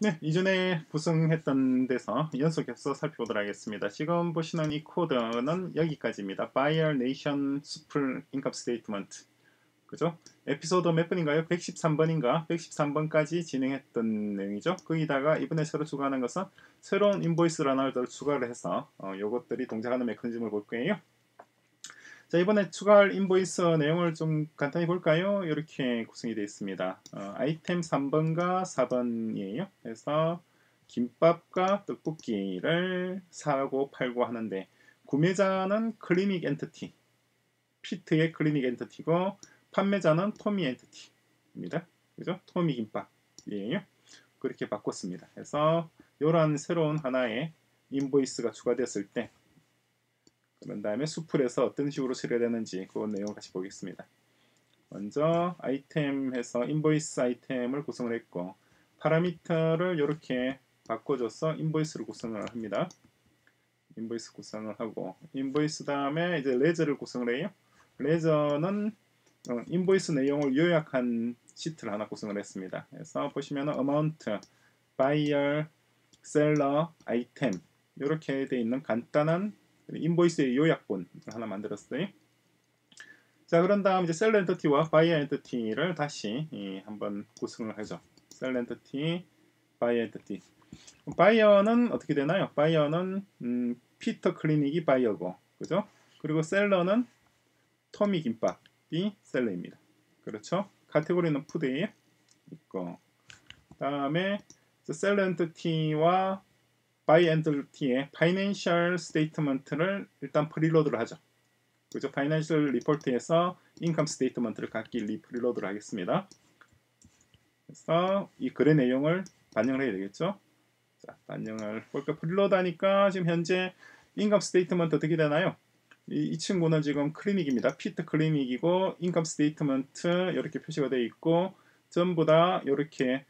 네, 이전에 구성했던 데서 연속해서 살펴보도록 하겠습니다. 지금 보시는 이 코드는 여기까지입니다. Buyer Nation Super Income Statement. 그죠? 에피소드 몇 번인가요? 113번인가? 113번까지 진행했던 내용이죠. 거기다가 이번에 새로 추가하는 것은 새로운 invoice 하나를 추가를 해서 어, 요것들이 동작하는 메커니즘을 볼 거예요. 자 이번에 추가할 invoice 내용을 좀 간단히 볼까요? 이렇게 구성이 되어 있습니다. 어, 아이템 3번과 4번이에요. 그래서 김밥과 떡볶이를 사고 팔고 하는데 구매자는 clinic entity, 피트의 clinic entity고 판매자는 토미 entity입니다. 그죠? 토미 김밥이에요. 그렇게 바꿨습니다. 그래서 이런 새로운 하나의 invoice가 추가되었을 때 그런 다음에 수풀에서 어떤 식으로 처리되는지 그 내용을 같이 보겠습니다. 먼저 아이템에서 invoice item을 구성을 했고 파라미터를 이렇게 바꿔줘서 invoice를 구성을 합니다. invoice 구성을 하고 invoice 다음에 이제 레저를 구성을 해요. 레저는 어, invoice 내용을 요약한 시트를 하나 구성을 했습니다. 그래서 보시면 amount, buyer, seller, item 이렇게 되어 있는 간단한 invoice의 요약본을 하나 만들었어요. 자 그런 다음 이제 seller entity와 buyer entity를 다시 한번 구성을 하죠. seller entity, buyer entity. 바이어는 어떻게 되나요? 바이어는 음, 피터 클리닉이 바이어고, 그죠? 그리고 seller는 토미 김밥이 seller입니다. 그렇죠? 카테고리는 food에 있고, 다음에 seller entity와 buyer entity의 financial statement를 일단 preload를 하죠. 그죠? financial report에서 income statement를 각기 preload를 하겠습니다. 그래서 이 글의 내용을 반영을 해야 되겠죠. 자, 반영을 볼까 preload 하니까 지금 현재 income statement 어떻게 되나요? 이, 이 친구는 지금 클리닉입니다. 피터 클리닉이고 income statement 이렇게 표시가 되어 있고 전부 다 이렇게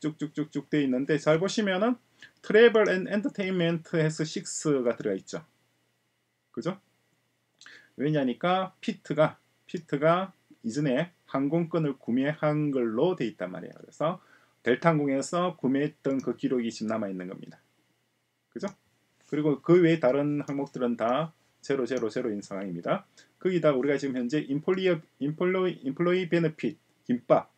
쭉쭉쭉쭉 되어 있는데 잘 보시면은 travel and entertainment 해서 6가 들어가 있죠. 그죠? 왜냐니까 피트가 피트가 이전에 항공권을 구매한 걸로 돼 있단 말이에요. 그래서 델타 항공에서 구매했던 그 기록이 지금 남아 있는 겁니다. 그죠? 그리고 그 외에 다른 항목들은 다 제로 제로 제로인 상황입니다. 거기다 우리가 지금 현재 인플로이 인플로이 인플로이 베네핏 김밥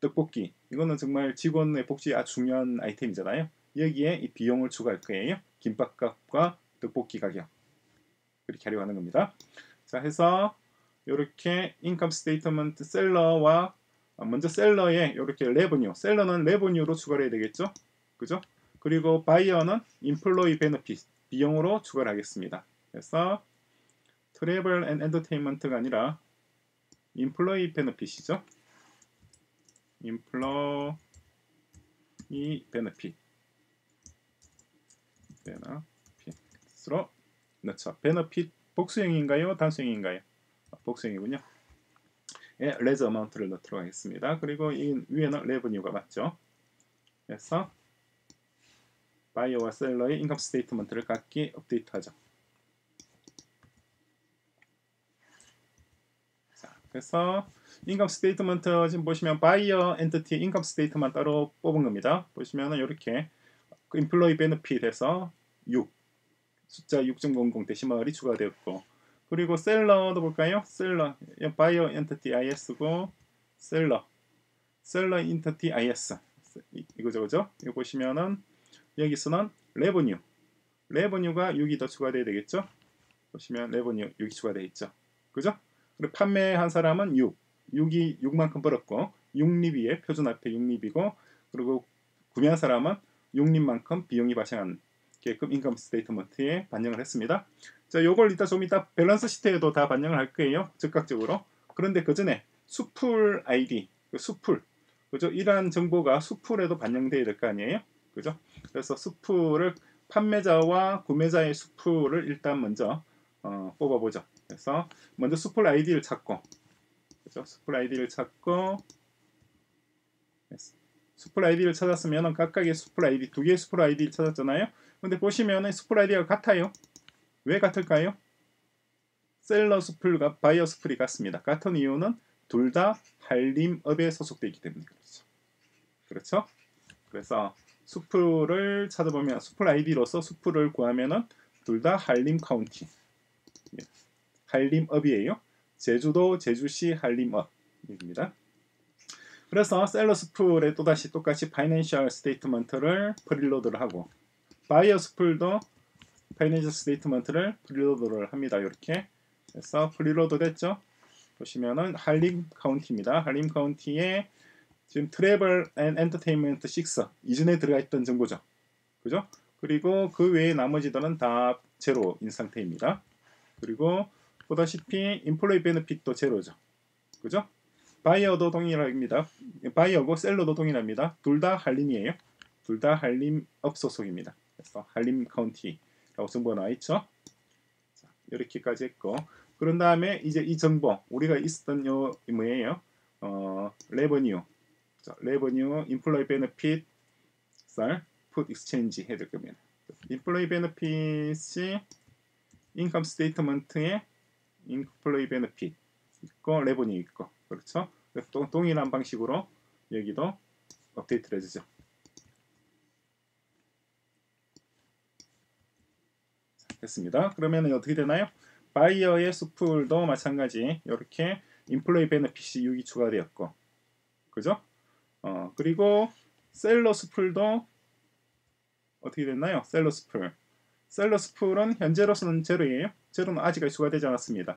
떡볶이 이거는 정말 직원의 복지 아주 중요한 아이템이잖아요. 여기에 이 비용을 추가할 거예요. 김밥값과 떡볶이 가격 그렇게 하려고 하는 겁니다. 자 해서 이렇게 인컴 스테이트먼트 셀러와 먼저 셀러에 이렇게 레버뉴 셀러는 레버뉴로 추가를 해야 되겠죠. 그죠? 그리고 바이어는 employee benefit 비용으로 추가를 하겠습니다. 그래서 travel and entertainment가 아니라 employee benefit이죠. employee benefit benefit으로 넣죠. benefit 복수형인가요? 단수형인가요? 복수형이군요. 예, ledger amount를 넣도록 하겠습니다. 그리고 이 위에는 revenue가 맞죠. 그래서 바이어와 seller의 income statement를 각기 업데이트하죠. 자, 그래서 income statement 지금 보시면 buyer entity income statement만 따로 뽑은 겁니다. 보시면은 이렇게 그 employee benefit에서 6 숫자 6.00 decimal이 추가되었고 그리고 셀러도 볼까요? 셀러 바이어 엔티티 IS고 셀러 셀러 엔티티 IS 이거죠 그죠? 이거 보시면은 여기서는 revenue revenue가 6이 더 추가돼야 되겠죠? 보시면 레버뉴 6이 추가되어 있죠. 그죠? 그리고 판매한 사람은 6 6이 6만큼 벌었고 6립이에 표준 앞에 6립이고 그리고 구매한 사람은 6립만큼 비용이 계급 인컴 스테이트먼트에 반영을 했습니다. 자, 요걸 이따 좀 이따 밸런스 시트에도 다 반영을 할 거예요. 즉각적으로. 그런데 그 전에 수풀 아이디, 그 수풀, 그죠? 이러한 정보가 수풀에도 반영돼야 될 거 아니에요? 그죠? 그래서 수풀을 판매자와 구매자의 수풀을 일단 먼저 어, 뽑아보죠. 그래서 먼저 수풀 아이디를 찾고 그죠? 수풀 아이디를 찾고 수풀 아이디를 찾았으면 각각의 수풀 아이디 두 개의 수풀 아이디를 찾았잖아요. 근데 보시면 수풀 아이디가 같아요. 왜 같을까요? seller 수풀과 바이어 수풀이 같습니다. 같은 이유는 둘 다 한림읍에 소속되어 있기 때문에 그렇죠. 그렇죠? 그래서 수풀을 찾아보면 수풀 아이디로서 수풀을 구하면은 둘 다 한림 county. 예. 한림읍이에요. 제주도 제주시 한림읍입니다. 그래서 seller 수풀에 또다시 똑같이 파이낸셜 스테이트먼트를 프리로드를 하고 바이어 스풀도 파이낸셜 스테이트먼트를 프리로드를 합니다. 이렇게 해서 preload 됐죠. 보시면은 한림 county입니다. 한림 county에 지금 travel and entertainment 6 이전에 들어가 있던 정보죠. 그죠? 그리고 그 외에 나머지들은 다 zero인 상태입니다. 그리고 보다시피 employee benefit도 zero죠. 그죠? 바이어도 동일합니다. 바이어고 seller도 동일합니다. 둘다 한림이에요. 둘다 한림읍 소속입니다. 그래서 한림 county라고 정보가 나와 있죠. 자, 이렇게까지 했고 그런 다음에 이제 이 정보 우리가 있었던 요 뭐예요? 어, 레버뉴, 레버뉴, 인플로이 베네핏, 쌀, 풋 익스체인지 될 겁니다. 인플로이 베네핏이 인컴 스테이트먼트에 인플로이 베네핏 있고 레버뉴 있고 그렇죠? 또 동일한 방식으로 여기도 업데이트를 해주죠. 됐습니다. 그러면 어떻게 되나요? 바이어의 수풀도 마찬가지 이렇게 인플로이 베네핏이 6이 추가되었고 그죠? 어, 그리고 셀러 수풀도 어떻게 됐나요? 셀러 수풀 셀러 수풀은 현재로서는 제로예요. 제로는 아직 추가되지 않았습니다.